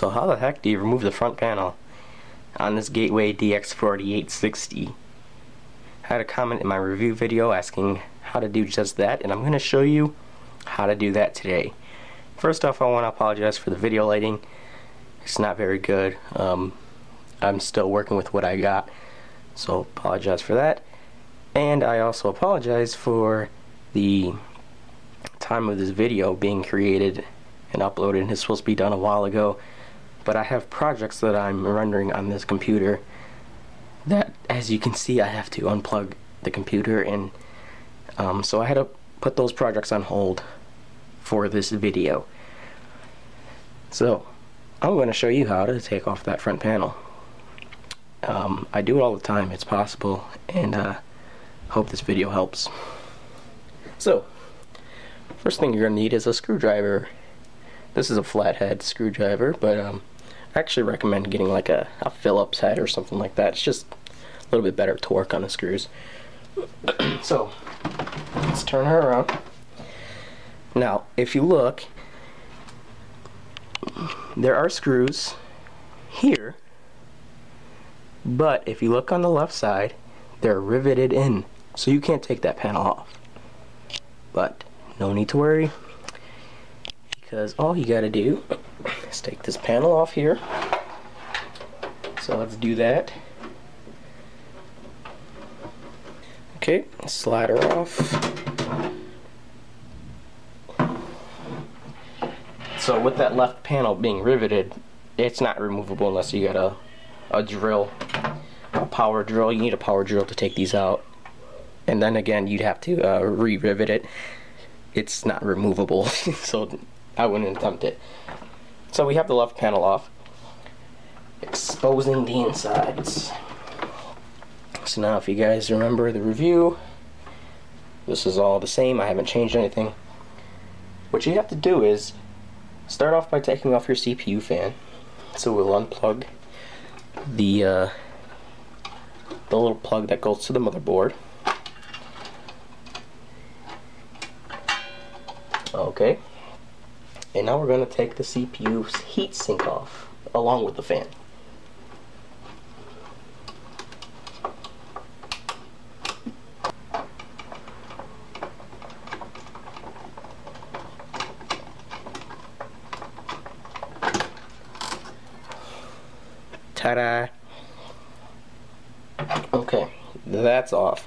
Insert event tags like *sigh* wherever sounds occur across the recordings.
So how the heck do you remove the front panel on this Gateway DX4860? I had a comment in my review video asking how to do just that and I'm going to show you how to do that today. First off I want to apologize for the video lighting. It's not very good. Um, I'm still working with what I got so apologize for that. And I also apologize for the time of this video being created and uploaded. It's supposed to be done a while ago but I have projects that I'm rendering on this computer that as you can see I have to unplug the computer and um, so I had to put those projects on hold for this video. So I'm going to show you how to take off that front panel. Um, I do it all the time it's possible and uh, hope this video helps. So first thing you're going to need is a screwdriver. This is a flathead screwdriver but um, I actually recommend getting like a, a Phillips head or something like that. It's just a little bit better torque on the screws. *clears throat* so, let's turn her around. Now, if you look, there are screws here, but if you look on the left side, they're riveted in, so you can't take that panel off. But, no need to worry, because all you gotta do is take this panel off here. So let's do that. Okay slide her off. So with that left panel being riveted it's not removable unless you got a, a drill a power drill. You need a power drill to take these out. And then again you'd have to uh, re-rivet it. It's not removable *laughs* so I wouldn't attempt it. So we have the left panel off, exposing the insides. So now if you guys remember the review, this is all the same, I haven't changed anything. What you have to do is start off by taking off your CPU fan. So we'll unplug the uh, the little plug that goes to the motherboard. Okay. And now we're going to take the CPU's heatsink off along with the fan. Ta-da! Okay, that's off.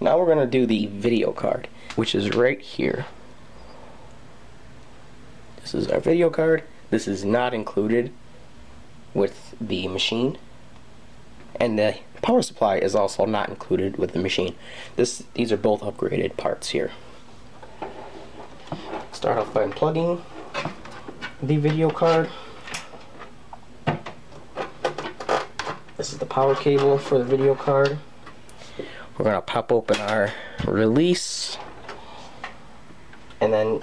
Now we're going to do the video card, which is right here. This is our video card. This is not included with the machine. And the power supply is also not included with the machine. This These are both upgraded parts here. Start off by unplugging the video card. This is the power cable for the video card. We're going to pop open our release and then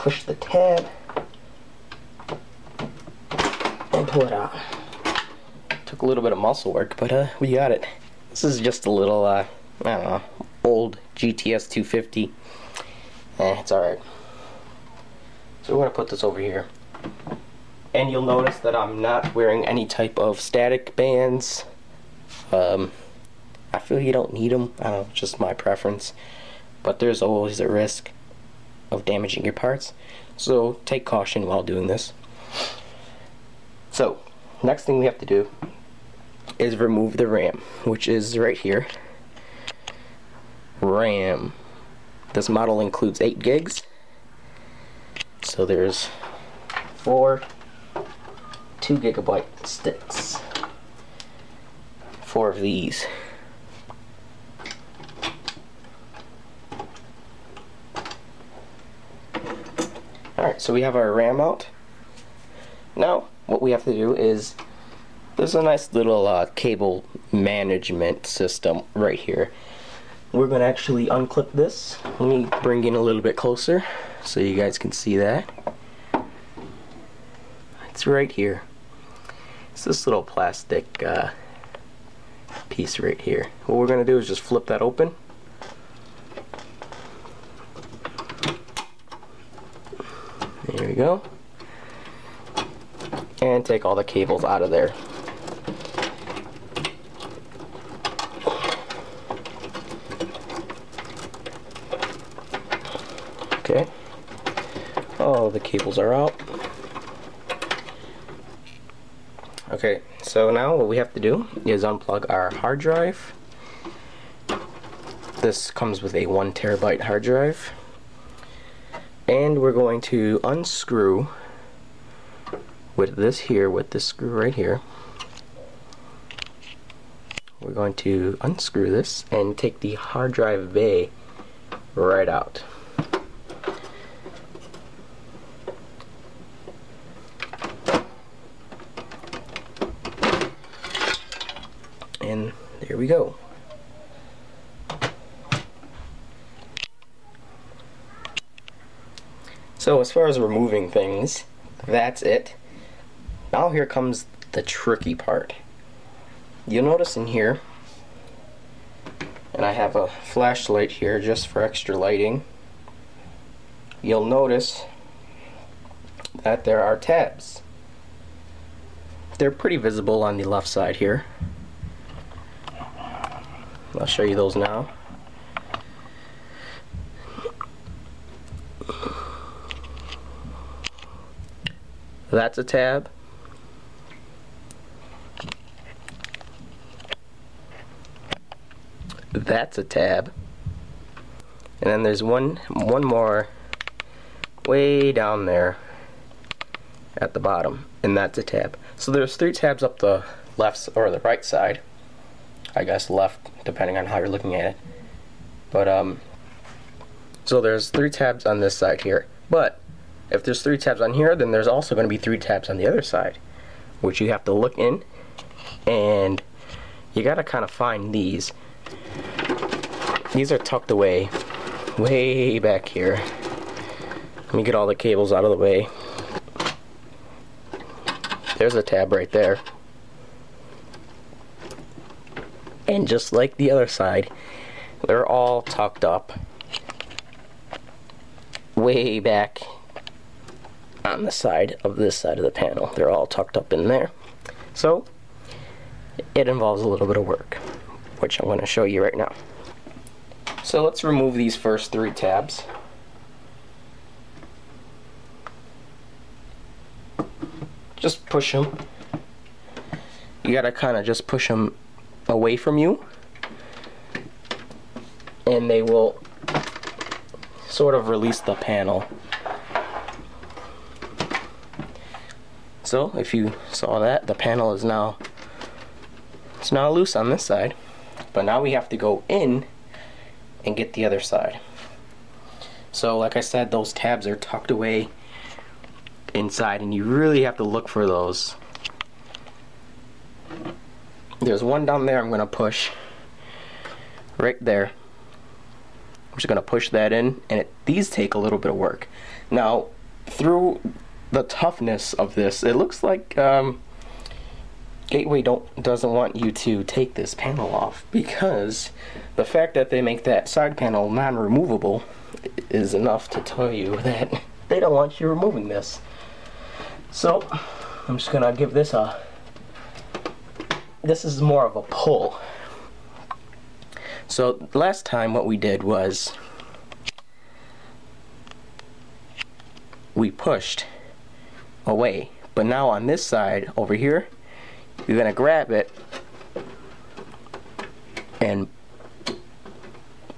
push the tab and pull it out. Took a little bit of muscle work, but uh, we got it. This is just a little, uh, I don't know, old GTS 250. Eh, it's alright. So we're going to put this over here. And you'll notice that I'm not wearing any type of static bands. Um, I feel you don't need them. I don't know, just my preference. But there's always a risk of damaging your parts. So take caution while doing this. So, next thing we have to do is remove the RAM, which is right here. RAM. This model includes 8 gigs. So there's four 2 gigabyte sticks. Four of these. Alright, so we have our RAM out. Now, what we have to do is, there's a nice little uh, cable management system right here. We're going to actually unclip this. Let me bring in a little bit closer so you guys can see that. It's right here. It's this little plastic uh, piece right here. What we're going to do is just flip that open. There we go. and take all the cables out of there. Okay. All the cables are out. Okay, so now what we have to do is unplug our hard drive. This comes with a one terabyte hard drive. And we're going to unscrew with this here, with this screw right here. We're going to unscrew this and take the hard drive bay right out. And there we go. So as far as removing things, that's it. Now here comes the tricky part. You'll notice in here, and I have a flashlight here just for extra lighting, you'll notice that there are tabs. They're pretty visible on the left side here. I'll show you those now. That's a tab. That's a tab. And then there's one one more way down there at the bottom and that's a tab. So there's three tabs up the left or the right side. I guess left depending on how you're looking at it. But um so there's three tabs on this side here. But if there's three tabs on here, then there's also going to be three tabs on the other side, which you have to look in, and you got to kind of find these. These are tucked away, way back here. Let me get all the cables out of the way. There's a tab right there. And just like the other side, they're all tucked up way back on the side of this side of the panel. They're all tucked up in there. So it involves a little bit of work, which I'm going to show you right now. So let's remove these first three tabs. Just push them. You gotta kind of just push them away from you and they will sort of release the panel So if you saw that, the panel is now it's now loose on this side. But now we have to go in and get the other side. So like I said, those tabs are tucked away inside and you really have to look for those. There's one down there I'm going to push right there. I'm just going to push that in and it, these take a little bit of work. Now through the toughness of this, it looks like um, Gateway don't doesn't want you to take this panel off because the fact that they make that side panel non-removable is enough to tell you that they don't want you removing this. So I'm just gonna give this a. This is more of a pull. So last time what we did was we pushed away. But now on this side over here, you're gonna grab it and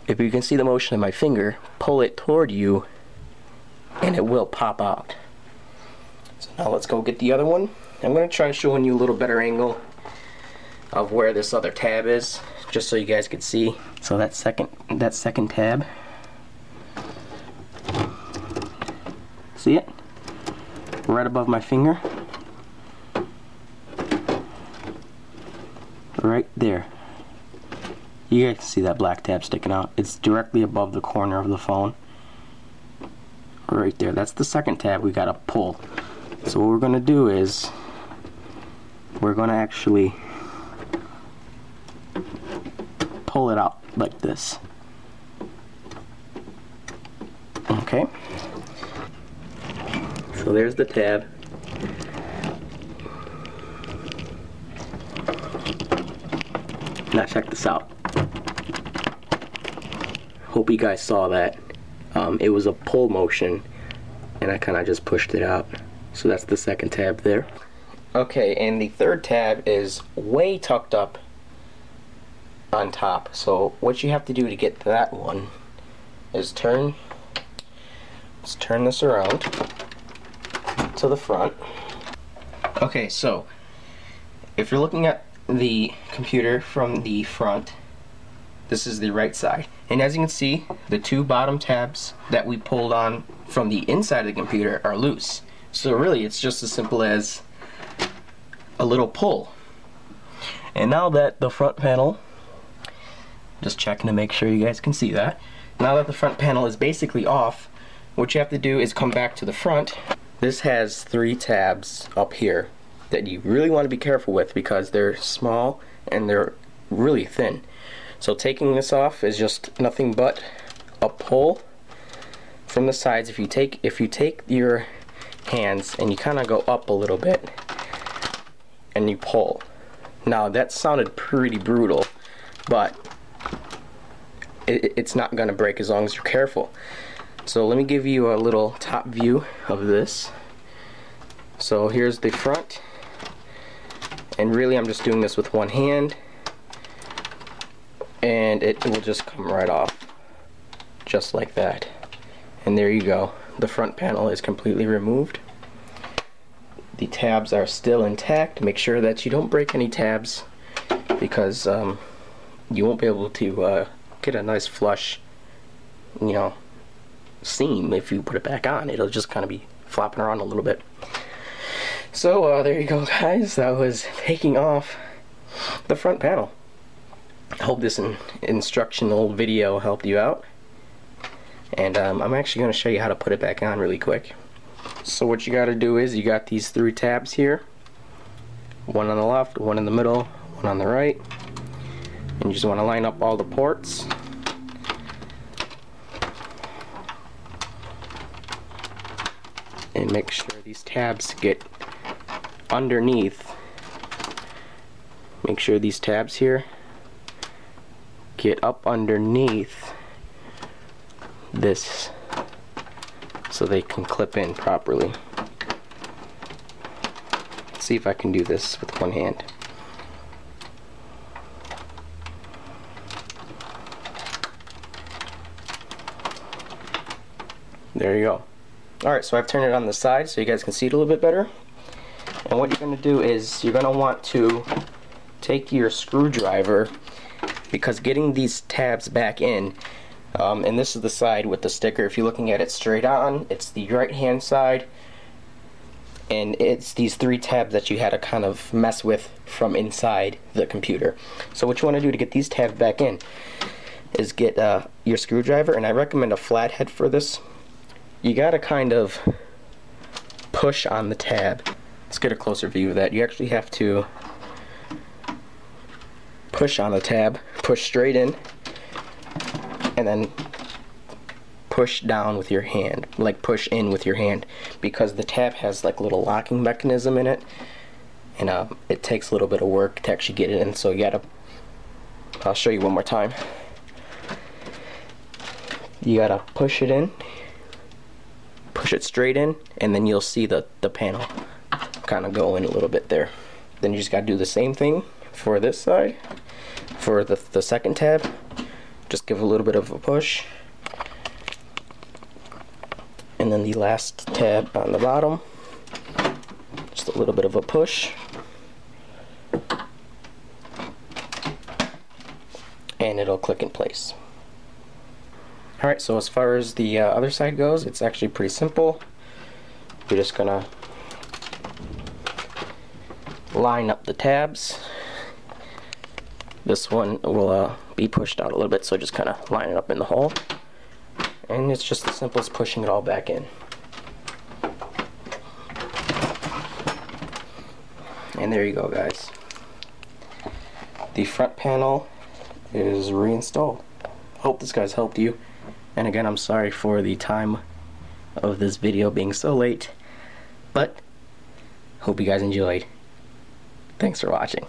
if you can see the motion of my finger, pull it toward you and it will pop out. So now let's go get the other one. I'm gonna try showing you a little better angle of where this other tab is, just so you guys can see. So that second that second tab. See it? Right above my finger. Right there. You guys can see that black tab sticking out. It's directly above the corner of the phone. Right there. That's the second tab we gotta pull. So what we're gonna do is we're gonna actually pull it out like this. So there's the tab. Now check this out. Hope you guys saw that. Um, it was a pull motion and I kind of just pushed it out. So that's the second tab there. Okay, and the third tab is way tucked up on top. So what you have to do to get that one is turn, let's turn this around to the front. Okay, so if you're looking at the computer from the front, this is the right side. And as you can see, the two bottom tabs that we pulled on from the inside of the computer are loose. So really, it's just as simple as a little pull. And now that the front panel, just checking to make sure you guys can see that. Now that the front panel is basically off, what you have to do is come back to the front. This has three tabs up here that you really want to be careful with because they're small and they're really thin. So taking this off is just nothing but a pull from the sides. If you take if you take your hands and you kind of go up a little bit and you pull. Now that sounded pretty brutal, but it, it's not going to break as long as you're careful. So let me give you a little top view of this. So here's the front. And really I'm just doing this with one hand. And it will just come right off just like that. And there you go. The front panel is completely removed. The tabs are still intact. Make sure that you don't break any tabs because um, you won't be able to uh, get a nice flush you know seam if you put it back on it'll just kind of be flopping around a little bit so uh, there you go guys that was taking off the front panel I hope this in instructional video helped you out. And um, I'm actually going to show you how to put it back on really quick. So what you got to do is you got these three tabs here. One on the left, one in the middle, one on the right. And you just want to line up all the ports. Make sure these tabs get underneath. Make sure these tabs here get up underneath this so they can clip in properly. Let's see if I can do this with one hand. There you go. Alright, so I've turned it on the side so you guys can see it a little bit better. And what you're going to do is you're going to want to take your screwdriver because getting these tabs back in um, and this is the side with the sticker if you're looking at it straight on it's the right hand side and it's these three tabs that you had to kind of mess with from inside the computer so what you want to do to get these tabs back in is get uh, your screwdriver and I recommend a flathead for this you gotta kind of push on the tab. Let's get a closer view of that. You actually have to push on the tab, push straight in, and then push down with your hand, like push in with your hand, because the tab has like a little locking mechanism in it, and uh, it takes a little bit of work to actually get it in, so you gotta, I'll show you one more time. You gotta push it in, push it straight in, and then you'll see the, the panel kind of go in a little bit there. Then you just gotta do the same thing for this side. For the, the second tab just give a little bit of a push. And then the last tab on the bottom just a little bit of a push. And it'll click in place alright so as far as the uh, other side goes it's actually pretty simple you're just gonna line up the tabs this one will uh, be pushed out a little bit, so just kind of line it up in the hole. And it's just as simple as pushing it all back in. And there you go, guys. The front panel is reinstalled. Hope this guys helped you. And again, I'm sorry for the time of this video being so late. But, hope you guys enjoyed. Thanks for watching.